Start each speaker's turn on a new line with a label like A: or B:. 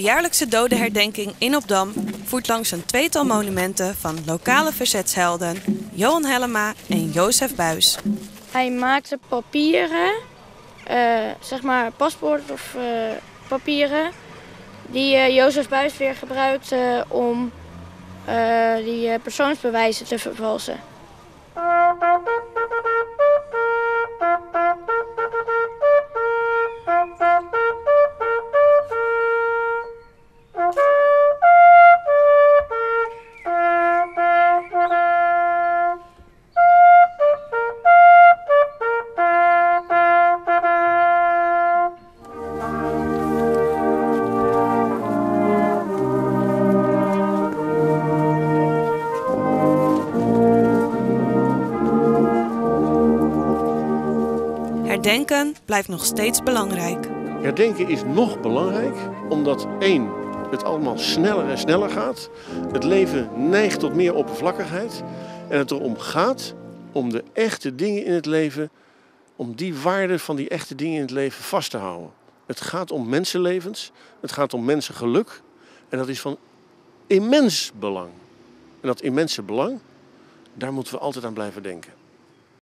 A: jaarlijkse dodenherdenking in Opdam voert langs een tweetal monumenten van lokale verzetshelden Johan Hellema en Jozef Buis.
B: Hij maakte papieren, uh, zeg maar paspoort of uh, papieren, die uh, Jozef Buis weer gebruikte om die persoonsbewijzen te vervalsen.
A: Herdenken blijft nog steeds belangrijk.
C: Herdenken is nog belangrijk omdat één, het allemaal sneller en sneller gaat. Het leven neigt tot meer oppervlakkigheid. En het erom gaat om de echte dingen in het leven, om die waarde van die echte dingen in het leven vast te houden. Het gaat om mensenlevens, het gaat om mensengeluk. En dat is van immens belang. En dat immense belang, daar moeten we altijd aan blijven denken.